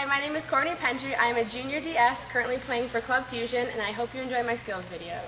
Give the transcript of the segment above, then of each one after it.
Hi, my name is Courtney Pendry. I am a junior DS currently playing for Club Fusion, and I hope you enjoy my skills video.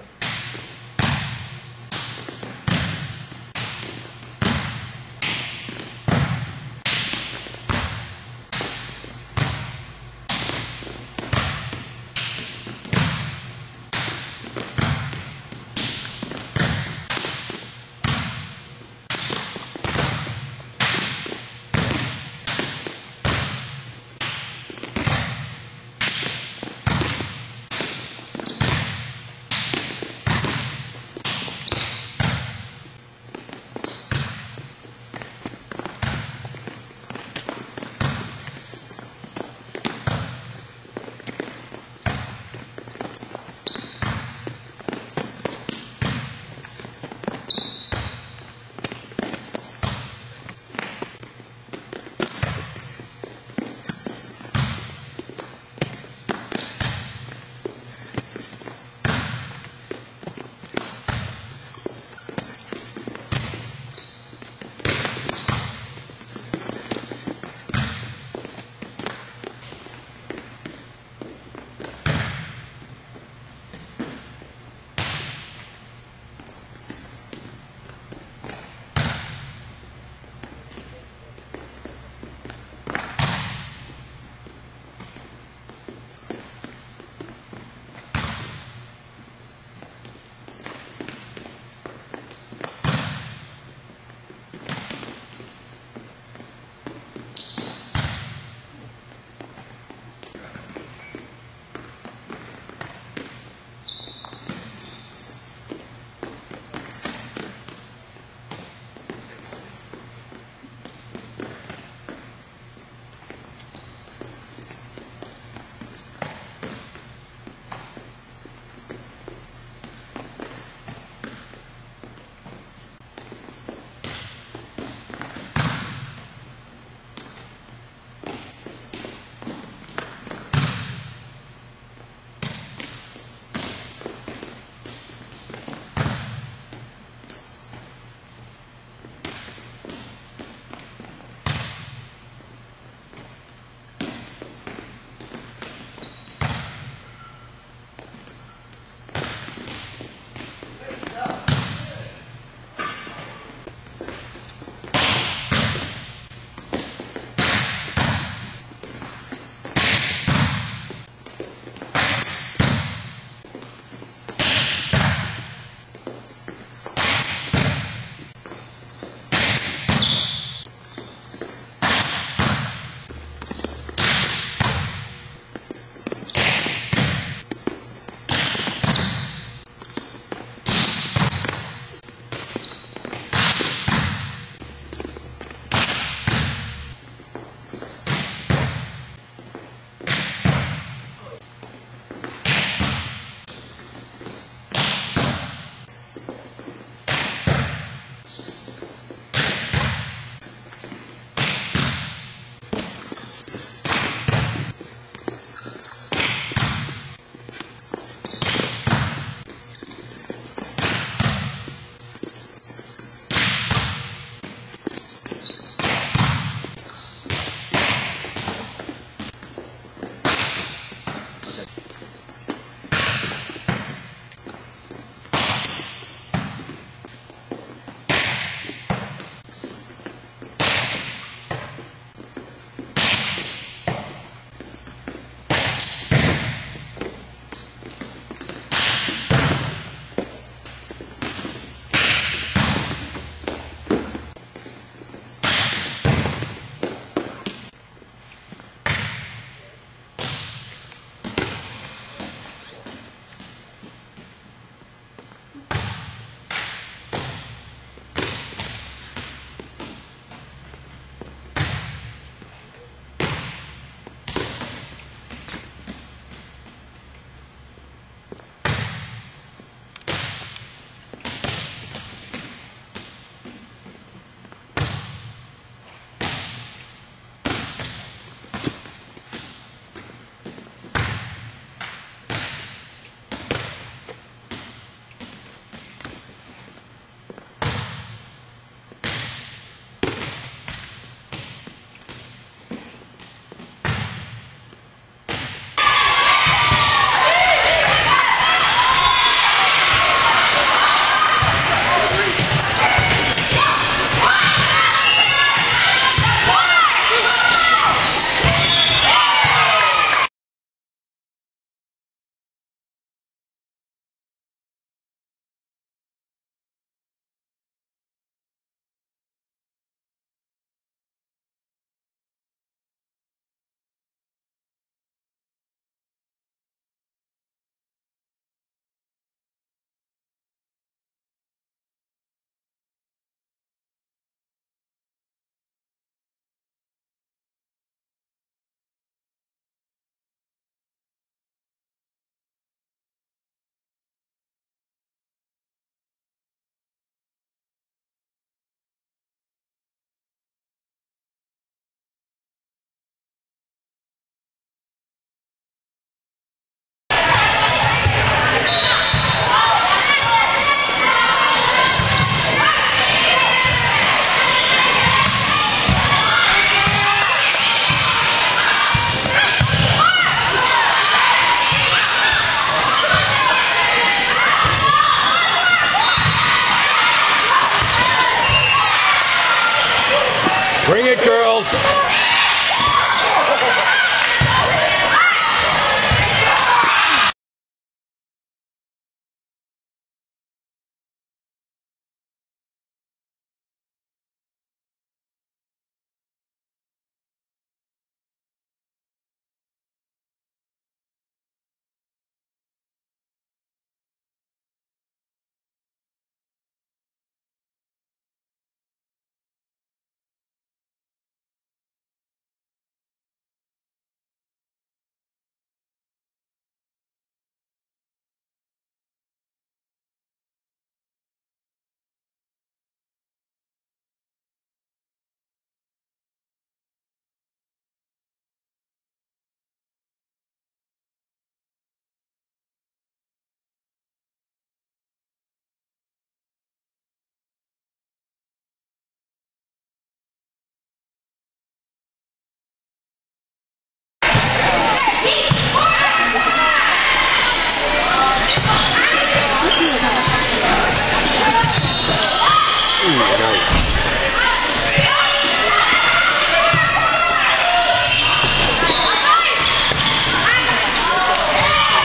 Nice.